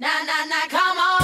Na na na, come on.